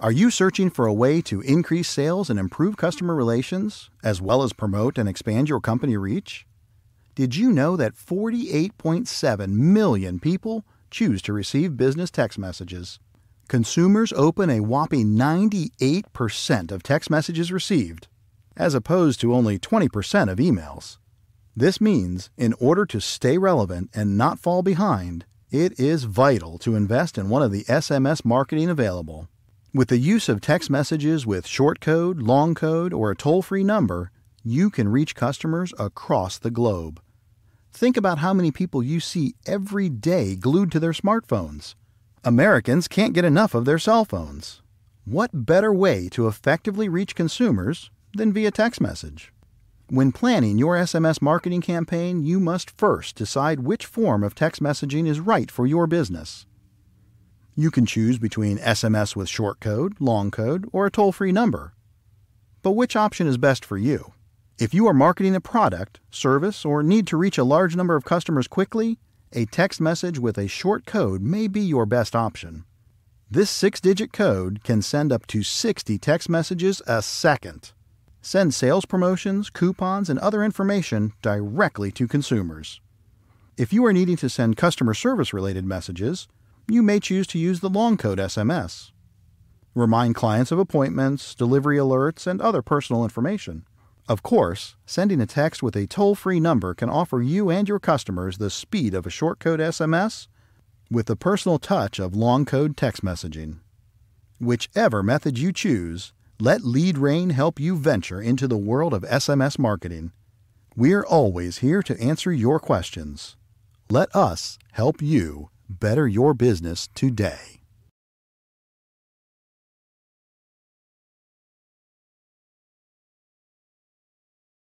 Are you searching for a way to increase sales and improve customer relations, as well as promote and expand your company reach? Did you know that 48.7 million people choose to receive business text messages? Consumers open a whopping 98% of text messages received, as opposed to only 20% of emails. This means, in order to stay relevant and not fall behind, it is vital to invest in one of the SMS marketing available. With the use of text messages with short code, long code, or a toll free number, you can reach customers across the globe. Think about how many people you see every day glued to their smartphones. Americans can't get enough of their cell phones. What better way to effectively reach consumers than via text message? When planning your SMS marketing campaign, you must first decide which form of text messaging is right for your business. You can choose between SMS with short code, long code, or a toll free number. But which option is best for you? If you are marketing a product, service, or need to reach a large number of customers quickly, a text message with a short code may be your best option. This six digit code can send up to 60 text messages a second. Send sales promotions, coupons, and other information directly to consumers. If you are needing to send customer service related messages, you may choose to use the long code SMS. Remind clients of appointments, delivery alerts, and other personal information. Of course, sending a text with a toll free number can offer you and your customers the speed of a short code SMS with the personal touch of long code text messaging. Whichever method you choose, let LeadsRain help you venture into the world of SMS marketing. We're always here to answer your questions. Let us help you better your business today.